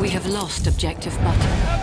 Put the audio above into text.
We have lost objective button.